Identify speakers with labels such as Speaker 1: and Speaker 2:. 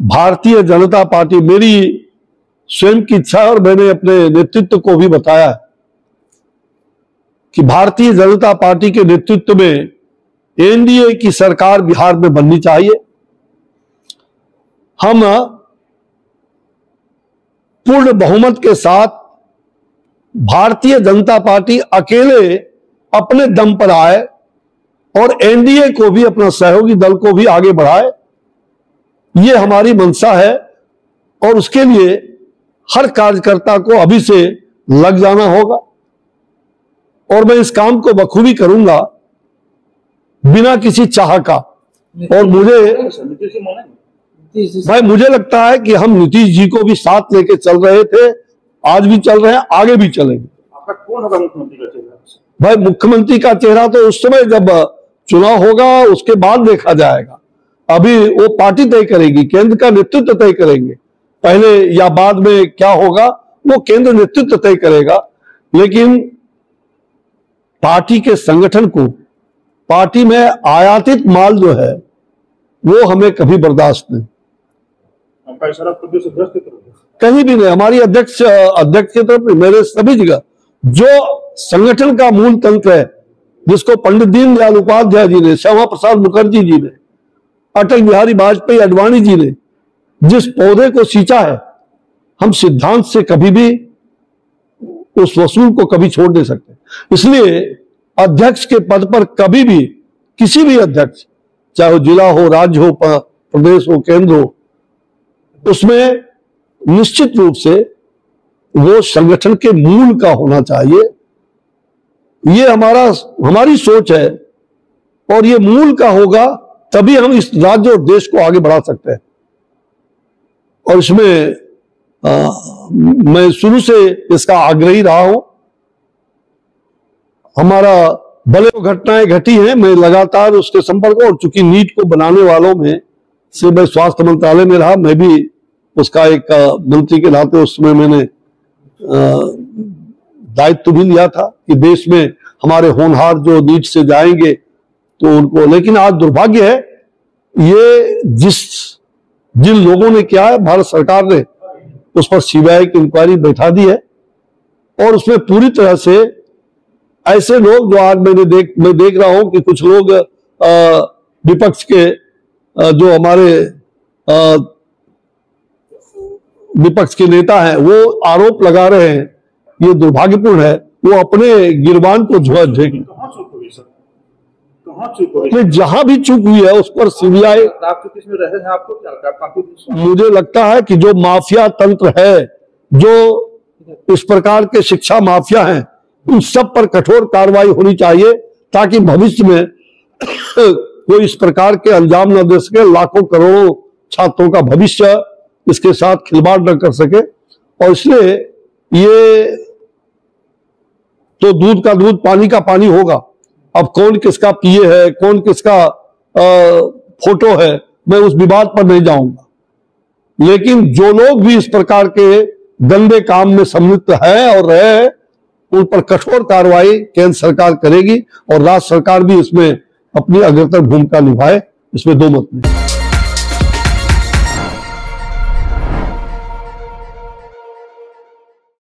Speaker 1: Bharatiya Janata party मेरी स्वयं की इच्छा है और मैंने अपने नेतृत्व को भी बताया कि भारतीय जनता पार्टी के नेतृत्व में एनडीए की सरकार बिहार में बननी चाहिए। हम पूर्ण बहुमत के साथ भारतीय जनता पार्टी अकेले अपने दम पर आए और एनडीए को भी, अपना सहयोगी दल को भी आगे बढ़ाए। ये हमारी मंशा है और उसके लिए हर कार्यकर्ता को अभी से लग जाना होगा। और मैं इस काम को बखूबी करूँगा बिना किसी चाह का। और मुझे भाई मुझे लगता है कि हम नीतीश जी को भी साथ लेके चल रहे थे आज भी चल रहे हैं आगे भी चलेंगे।
Speaker 2: आपका मुख्यमंत्री का चेहरा?
Speaker 1: भाई मुख्यमंत्री का चेहरा तो उस समय जब चुनाव होगा उसके बाद देखा जाएगा। अभी वो पार्टी तय करेगी केंद्र का नेतृत्व तय करेंगे। पहले या बाद में क्या होगा वो केंद्र नेतृत्व तय करेगा। लेकिन पार्टी के संगठन को पार्टी में आयातित माल जो है वो हमें कभी बर्दाश्त नहीं।
Speaker 2: है।
Speaker 1: कहीं भी नहीं हमारी अध्यक्ष अध्यक्ष की तरफ़ मेरे सभी जगह। जो संगठन का मूल तंत्र है जिसको पंडित दीनदयाल उपाध्याय जी ने श्यामा प्रसाद मुखर्जी जी ने अटल बिहारी वाजपेयी अडवाणी जी ने जिस पौधे को सींचा है, हम सिद्धांत से कभी भी उस वसूल को कभी छोड़ नहीं सकते। इसलिए अध्यक्ष के पद पर कभी भी किसी भी अध्यक्ष, चाहे वो जिला हो, राज्य हो प्रदेश हो, केंद्र हो, उसमें निश्चित रूप से वो संगठन के मूल का होना चाहिए। ये हमारा, हमारी सोच है और ये मूल का होगा तभी हम इस राज्य और देश को आगे बढ़ा सकते हैं। और इसमें आ, मैं शुरू से इसका आग्रही रहा हूँ। हमारा भले वो घटनाएँ घटी हैं मैं लगातार उसके संपर्क और चूँकि नीट को बनाने वालों में से मैं स्वास्थ्य मंत्रालय में रहा मैं भी उसका एक मंत्री के नाते उसमें मैंने दायित्व भी लिया था कि देश में हमारे होनहार जो नीट से जाएँगे तो उनको, लेकिन आज दुर्भाग्य है, ये जिस, जिन लोगों ने किया है, भारत सरकार ने उस पर सीबीआई की इंक्वायरी बैठा दी है, और उसमें पूरी तरह से ऐसे लोग जो आज मैंने देख, मैं देख रहा हूँ कि कुछ लोग विपक्ष के जो हमारे विपक्ष के नेता हैं, वो आरोप लगा रहे हैं, ये दुर्भाग्यपूर्ण है, वो अपने गिरबान को झुआ
Speaker 2: सर कहाँ चूक हुई
Speaker 1: जहाँ भी चूक हुई है उस पर सीबीआई
Speaker 2: तो आपको विश्वास
Speaker 1: मुझे लगता है कि जो माफिया तंत्र है जो इस प्रकार के शिक्षा माफिया हैं उन सब पर कठोर कार्रवाई होनी चाहिए ताकि भविष्य में कोई इस प्रकार के अंजाम न दे सके लाखों करोड़ों छात्रों का भविष्य इसके साथ खिलवाड़ न कर सके। और इसलिए ये तो दूध का दूध पानी का पानी होगा। अब कौन किसका पीए है कौन किसका आ, फ़ोटो है मैं उस विवाद पर नहीं जाऊँगा। लेकिन जो लोग भी इस प्रकार के गंदे काम में सम्मिलित है और रहे उन पर कठोर कार्रवाई केंद्र सरकार करेगी और राज्य सरकार भी इसमें अपनी अग्रतर भूमिका निभाए। इसमें दो मत नहीं।